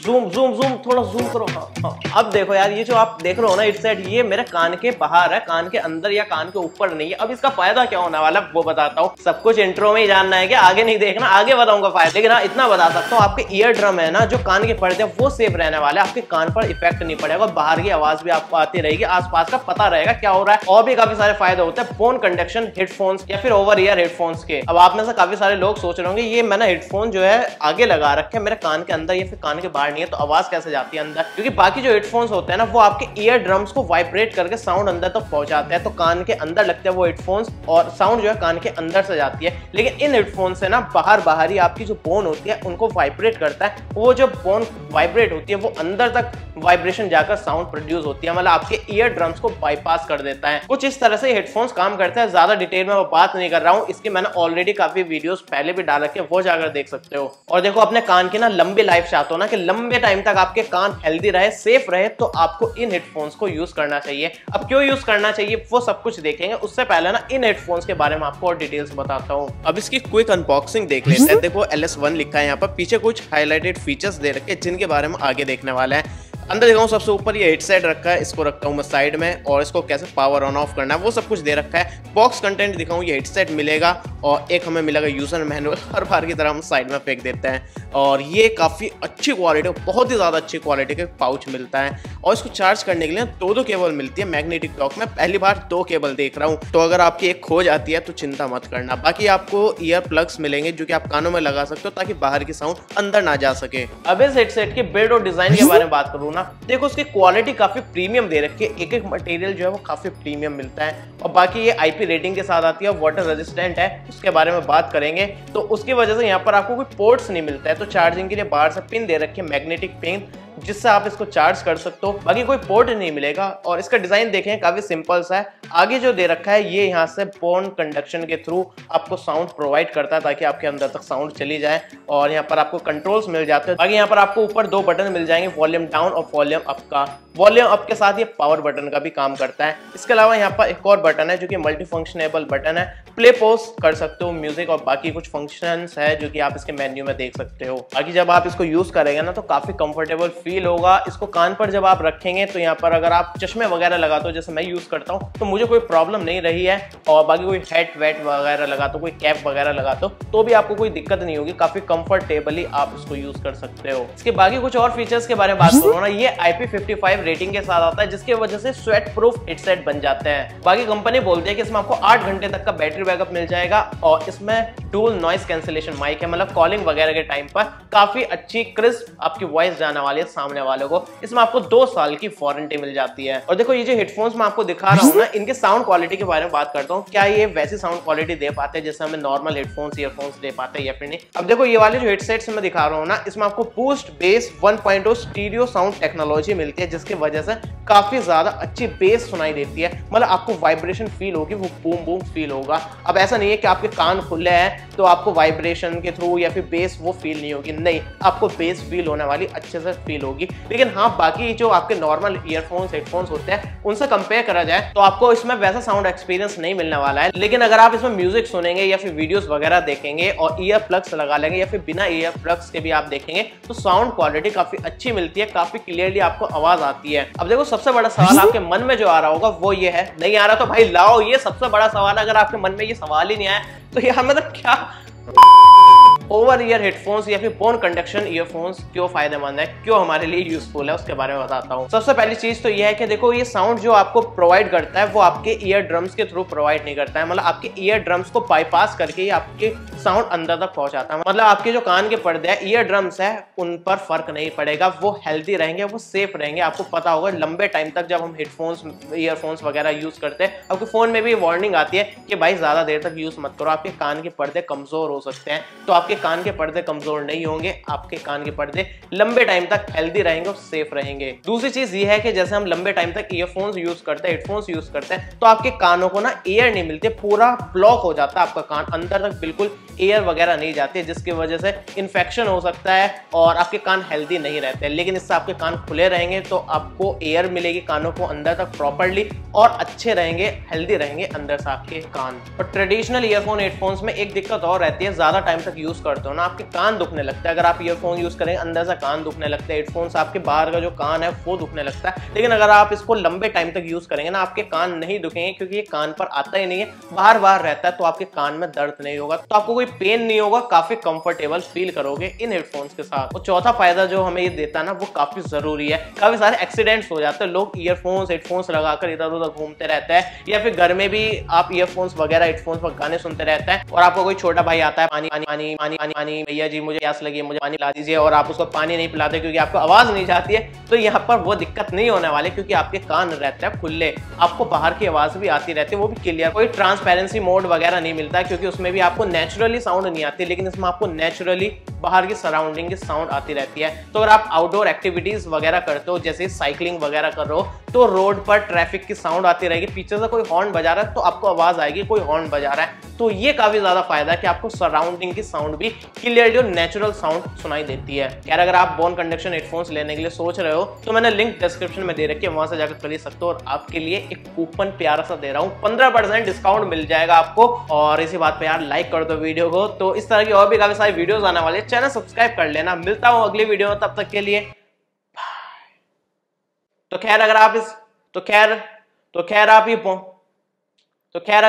Zoom zoom zoom थोड़ा zoom करो। हाँ, हाँ। अब देखो यार ये जो आप देख रहे हो ना इस साइड ये मेरे कान के बाहर है कान के अंदर या कान के ऊपर नहीं है। अब इसका फ़ायदा क्या होने वाला वो बताता हूँ। सब कुछ इंट्रो में ही जानना है कि आगे नहीं देखना आगे बताऊँगा फ़ायदा लेकिन हाँ इतना बता सकता हूँ। आपके ईयर ड्रम है ना जो कान के पर्दे वो सेफ़ रहने वाले आपके कान पर इफ़ेक्ट नहीं पड़ेगा बाहर की आवाज़ भी आपको आती रहेगी। आसपास का पता रहेगा क्या हो रहा है। और भी काफ़ी सारे फ़ायदे होते हैं। फ़ोन कंडक्शन हेडफोन्स या फिर ओवर ईयर हेडफोन्स के। अब आप में से काफ़ी सारे लोग सोच रहे होंगे ये मैंने हेडफोन जो है आगे लगा रखे मेरे कान के अंदर या फिर कान के बाहर। नहीं है तो आवाज़ कैसे जाती है अंदर? क्योंकि बाकी जो हेडफोन्स होते हैं ना, वो आपके ईयर ड्रम्स को वाइब्रेट करके साउंड अंदर तक पहुंचाते हैं तो कान के अंदर लगते हैं वो हेडफोन्स और साउंड जो है कान के अंदर से जाती है। लेकिन इन हेडफोन से ना बाहर बाहर ही आपकी जो बोन होती है, उनको वाइब्रेट करता है। वो जो बोन वाइब्रेट होती है, वो अंदर तक वाइब्रेशन जाकर साउंड प्रोड्यूस होती है मतलब आपके ईयर ड्रम्स को बाईपास कर देता है। कुछ इस तरह से हेडफोन्स काम करते हैं, ज़्यादा डिटेल में बात नहीं कर रहा हूँ, इसकी मैंने ऑलरेडी काफ़ी वीडियोस पहले भी डाल रखे वो जाकर देख सकते हो। और देखो, अपने कान की ना लंबी लाइफ चाहते हो ना, कि लंबे टाइम तक आपके कान हेल्दी रहे सेफ़ रहे तो आपको इन हेडफोन्स को यूज़ करना चाहिए। अब क्यों यूज़ करना चाहिए वो सब कुछ देखेंगे उससे पहले ना इन हेडफोन्स के बारे में आपको और डिटेल्स बताता हूँ। अब इसकी क्विक अनबॉक्सिंग देख लेते हैं। देखो एल लिखा है यहाँ पर। पीछे कुछ हाईलाइटेड फीचर्स दे रखे जिनके बारे में आगे देखने वाले हैं। अंदर दिखाऊँ सबसे ऊपर ये हेड साइड रखा है इसको रखता हूँ मैं साइड में और इसको कैसे पावर ऑन ऑफ़ करना है वो सब कुछ दे रखा है। बॉक्स कंटेंट दिखाऊँ ये हेड सेट मिलेगा। और एक हमें मिलेगा यूज़र मैनुअल, हर बार की तरह हम साइड में फेंक देते हैं। और ये काफ़ी अच्छी क्वालिटी बहुत ही ज़्यादा अच्छी क्वालिटी का पाउच मिलता है। और इसको चार्ज करने के लिए दो दो केबल मिलती है मैग्नेटिक टॉक में। पहली बार दो केबल देख रहा हूँ। तो अगर आपकी एक खो जाती है तो चिंता मत करना। बाकी आपको ईयर प्लग्स मिलेंगे जो कि आप कानों में लगा सकते हो ताकि बाहर की साउंड अंदर ना जा सके। अब इस हेडसेट के बिल्ड और डिज़ाइन के बारे में बात करूँ ना, देखो उसकी क्वालिटी काफ़ी प्रीमियम दे रखी है। एक एक मटेरियल जो है वो काफ़ी प्रीमियम मिलता है। और बाकी ये आईपी रेटिंग के साथ आती है वाटर रेजिस्टेंट है। उसके बारे में बात करेंगे तो उसकी वजह से यहाँ पर आपको कोई पोर्ट्स नहीं मिलता है तो चार्जिंग के लिए बाहर से पिन दे रखी मैग्नेटिक पिन जिससे आप इसको चार्ज कर सकते हो। बाकी कोई पोर्ट नहीं मिलेगा, और इसका डिज़ाइन देखें, काफ़ी सिंपल सा है। आगे जो दे रखा है, ये यहाँ से पोन कंडक्शन के थ्रू आपको साउंड प्रोवाइड करता है, ताकि आपके अंदर तक साउंड चली जाए, और यहाँ पर आपको कंट्रोल्स मिल जाते हैं। बाकी यहाँ पर आपको ऊपर दो बटन मिल जाएँगे वॉल्यूम डाउन और वॉल्यूम अप का। वॉल्यूम अप के साथ ये पावर बटन का भी काम करता है। इसके अलावा यहाँ पर एक और बटन है, जो कि मल्टी बटन है प्ले पोज कर सकते हो म्यूज़िक और बाकी कुछ फ़ंक्शन है जो कि आप इसके मेन्यू में देख सकते हो। बाकी जब आप इसको यूज़ करेंगे ना तो काफ़ी कंफर्टेबल फील होगा। इसको कान पर जब आप रखेंगे तो यहाँ पर अगर आप चश्मे वगैरह लगाते हो, जैसे मैं यूज़ करता हूँ तो मुझे कोई प्रॉब्लम नहीं रही है। और बाकी कोई हेट वेट वगैरह लगाते हो, कोई कैप वगैरह लगाते हो तो भी आपको कोई दिक्कत नहीं होगी। काफ़ी कंफर्टेबली आप इसको यूज़ कर सकते हो। इसके बाकी कुछ और फीचर्स के बारे में बात करो ना, ये IP55 रेटिंग के साथ आता है, जिसकी वजह से स्वेट प्रूफ हेडसेट बन जाते हैं। बाकी कंपनी बोलती है कि इसमें आपको आठ घंटे तक का बैटरी बैकअप मिल जाएगा और इसमें टूल नॉइस कैंसिलेशन माइक है मतलब कॉलिंग वगैरह के टाइम पर काफ़ी अच्छी क्रिस्प आपकी वॉइस जाने वाली है सामने वालों को। इसमें आपको दो साल की वारंटी मिल जाती है। और देखो, ये जो हेडफोन्स मैं आपको दिखा रहा हूँ ना, इनके साउंड क्वालिटी के बारे में बात करता हूँ। क्या ये वैसी साउंड क्वालिटी दे पाते हैं जैसे हमें नॉर्मल हेडफोन्स ईयरफोन्स दे पाते हैं या फिर नहीं? अब देखो, ये वाले जो हेडसेट्स मैं दिखा रहा हूँ ना, इसमें आपको boost bass 1.0 stereo sound technology मिलती है, जिसकी वजह से काफ़ी ज़्यादा अच्छी बेस सुनाई देती है। मतलब आपको वाइब्रेशन फील होगी, वो बूम बूम फील होगा। अब ऐसा नहीं है कि आपके कान खुले हैं तो आपको वाइब्रेशन के थ्रू या फिर बेस वो फील नहीं होगी। नहीं आपको बेस फील होने वाली अच्छे से फील होगी। लेकिन हाँ बाकी जो आपके नॉर्मल ईयरफोन्स हेडफोन्स होते हैं उनसे कंपेयर करा जाए तो आपको इसमें वैसा साउंड एक्सपीरियंस नहीं मिलने वाला है। लेकिन अगर आप इसमें म्यूज़िक सुनेंगे या फिर वीडियोस वगैरह देखेंगे और ईयर प्लग्स लगा लेंगे या फिर बिना ईयर प्लग्स के भी आप देखेंगे तो साउंड क्वालिटी काफ़ी अच्छी मिलती है काफ़ी क्लियरली आपको आवाज़ आती है। अब देखो सबसे बड़ा सवाल आपके मन में जो आ रहा होगा वो ये है नहीं आ रहा तो भाई लाओ ये सबसे बड़ा सवाल अगर आपके मन में ये सवाल ही नहीं आया तो यार मतलब क्या? ओवर ईयर हेडफोन्स या फिर बोन कंडक्शन ईयरफोन्स क्यों फ़ायदेमंद है, क्यों हमारे लिए यूजफुल है, उसके बारे में बताता हूँ। सबसे पहली चीज़ तो यह है कि देखो, ये साउंड जो आपको प्रोवाइड करता है, वो आपके ईयर ड्रम्स के थ्रू प्रोवाइड नहीं करता है। मतलब आपके ईयर ड्रम्स को बाईपास करके ही आपके साउंड अंदर तक पहुंचाता है। मतलब आपके जो कान के पर्दे हैं ईयर ड्रम्स है, उन पर फ़र्क नहीं पड़ेगा। वो हेल्थी रहेंगे, वो सेफ़ रहेंगे। आपको पता होगा, लंबे टाइम तक जब हम हेडफोन्स ईयरफोन्स वगैरह यूज़ करते हैं आपके फ़ोन में भी वार्निंग आती है कि भाई ज़्यादा देर तक यूज़ मत करो, आपके कान के पर्दे कमज़ोर हो सकते हैं। तो आपके कान के पर्दे कमज़ोर नहीं होंगे, आपके कान के पर्दे लंबे टाइम तक हेल्दी रहेंगे और सेफ़ रहेंगे। दूसरी चीज़ ये है कि जैसे हम लंबे टाइम तक ईयरफोन्स यूज़ करते हैं हेडफोन्स यूज़ करते हैं तो आपके कानों को ना एयर नहीं मिलती, पूरा ब्लॉक हो जाता है आपका कान, अंदर तक बिल्कुल एयर वगैरह नहीं जाती, जिसकी वजह से इन्फेक्शन हो सकता है और आपके कान हेल्दी नहीं रहते लेकिन इससे आपके कान खुले रहेंगे तो आपको एयर मिलेगी कानों को अंदर तक प्रॉपरली और अच्छे रहेंगे हेल्दी रहेंगे अंदर से आपके कान। और ट्रेडिशनल ईयरफोन हेडफोन्स में एक दिक्कत और रहती है, ज़्यादा टाइम तक यूज़ करते हो ना, आपके कान दुखने लगता है। अगर आप ईयरफोन यूज़ करेंगे, अंदर से कान दुखने लगता है हेडफोन्स आपके बाहर का जो कान है, वो दुखने लगता है। लेकिन अगर आप इसको लंबे टाइम तक यूज़ करेंगे ना, आपके कान नहीं दुखेंगे, क्योंकि ये कान पर आता ही नहीं है। बार बार रहता है तो आपके कान में दर्द नहीं होगा। तो आपको कोई पेन नहीं होगा, काफ़ी कंफर्टेबल फील करोगे इन हेडफोन्स के साथ। और चौथा फ़ायदा जो हमें ये देता है ना, वो काफ़ी ज़रूरी है। काफ़ी सारे एक्सीडेंट्स हो जाते हैं, लोग ईयरफोन्स हेडफोन्स लगाकर इधर उधर घूमते रहते हैं, या फिर घर में भी आप ईयरफोन्स वगैरह हेडफोन्स पर गाने सुनते रहते हैं, और आपको कोई छोटा भाई आता है, पानी पानी पानी पानी पानी पानी, भैया जी, मुझे प्यास लगी, मुझे पानी पिला दीजिए, और आप उसको पानी नहीं पिलाते क्योंकि आपको आवाज़ नहीं जाती है तो यहाँ पर वो दिक्कत नहीं होने वाले क्योंकि आपके कान रहते हैं खुले, आपको बाहर की आवाज़ भी आती रहती है, वो भी क्लियर कोई ट्रांसपेरेंसी मोड वगैरह नहीं मिलता क्योंकि उसमें भी आपको नेचुरली साउंड नहीं आती, लेकिन इसमें आपको नेचुरली बाहर की सराउंडिंग की साउंड आती रहती है। तो अगर आप आउटडोर एक्टिविटीज़ वगैरह करते हो, जैसे साइकिलिंग वगैरह कर रहे हो तो रोड पर ट्रैफ़िक की साउंड आती रहेगी, पीछे से कोई हॉर्न बजा रहा है तो आपको आवाज़ आएगी, कोई हॉर्न बजा रहा है। तो ये काफ़ी ज़्यादा फ़ायदा है कि आपको सराउंडिंग की साउंड भी क्लियरली और नेचुरल साउंड सुनाई देती है। यार, अगर आप बोन कंडक्शन हेडफोन्स लेने के लिए सोच रहे हो तो मैंने लिंक डिस्क्रिप्शन में दे रखी है, वहाँ से जाकर खरीद सकते हो और आपके लिए एक कूपन प्यारा सा दे रहा हूँ। पंद्रह डिस्काउंट मिल जाएगा आपको। और इसी बात पे यार लाइक कर दो वीडियो को। तो इस तरह की और भी काफ़ी सारी वीडियोस आने वाले चैनल सब्सक्राइब कर लेना। मिलता हूँ अगली वीडियो में, तब तक के लिए। तो खैर अगर आप इस तो खैर तो खैर आप ही तो खैर अगर